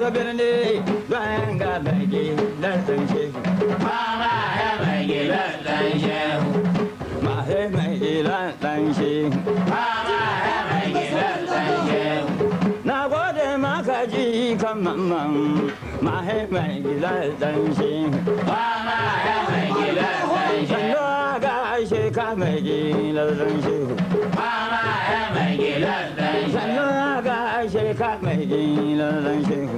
ta birni don ga gidan dan shehu. Mama ya dan shehu. Na gode maka ji kan mamman mahe mai gidan san shehu. Mama ya dan shehu. Sannu ga ashe ka mai mai gidan dan shehu. Sannu ga ashe ka mai gidan san shehu.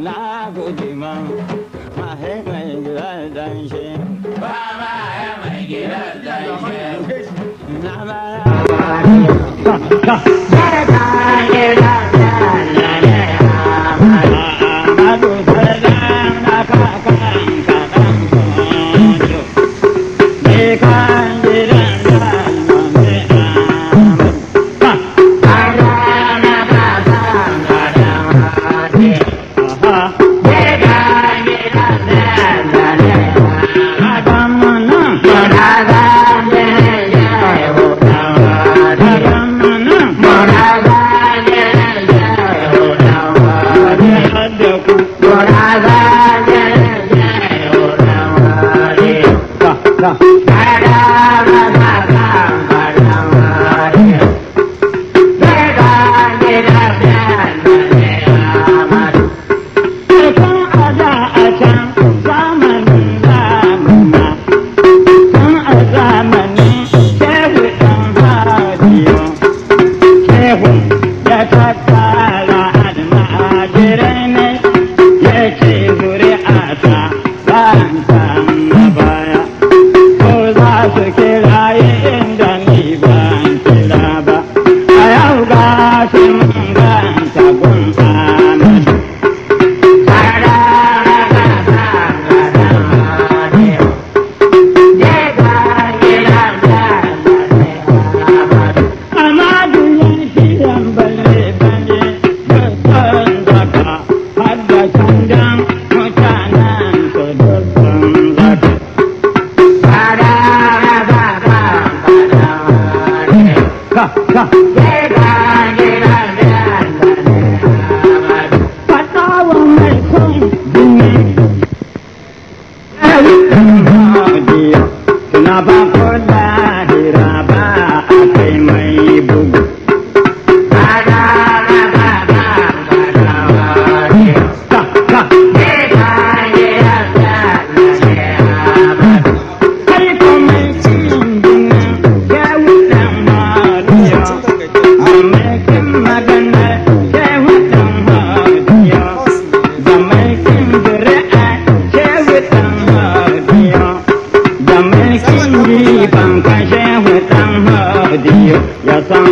Na gode man mahe mai gidan san shehu. Mama ya mai gidan dan shehu. Na mara Mara. Baba.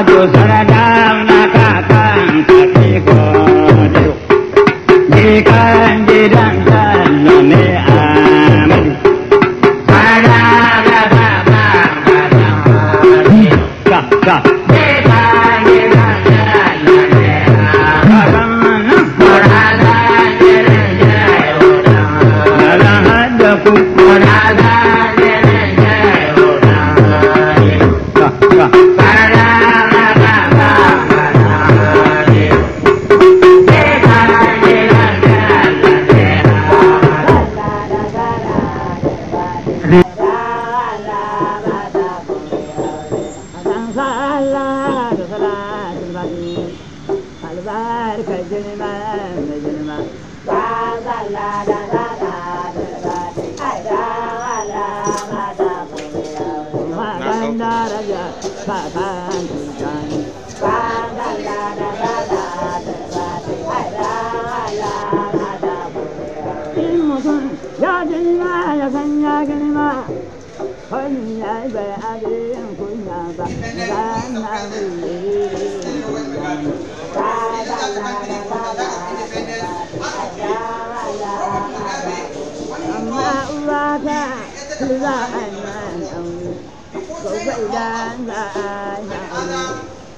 maju saradam nakakang satikodo Jikan jidang sanone amadu Sadam nakakang satikodo Ka, ka Jikan jidang sanone amadu Muradan jirin jai udang Dalam hadaku Muradan jirin jai udang Ka, ka Bye-bye. Kunya bai abin kunya ba, rana Amma uwa ta za a nan aure, gobe idan za a yi aure,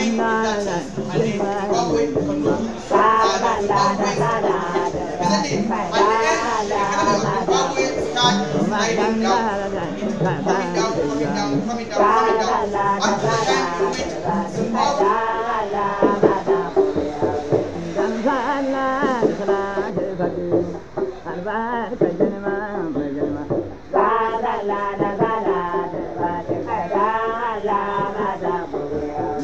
wing, down. Coming down, coming down, coming down, coming down. Until the you.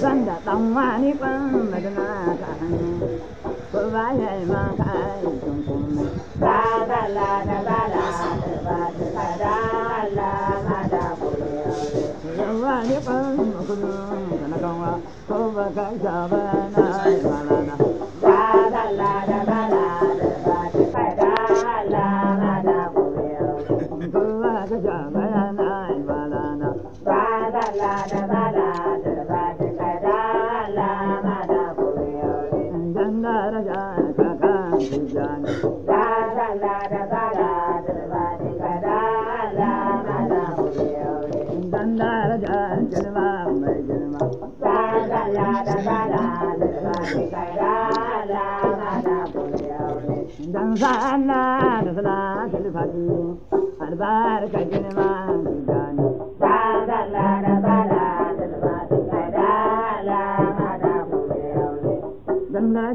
Zan da ɗan wani ɓan madana ka hannu, ko ba. Danzana, danzana,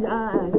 dan.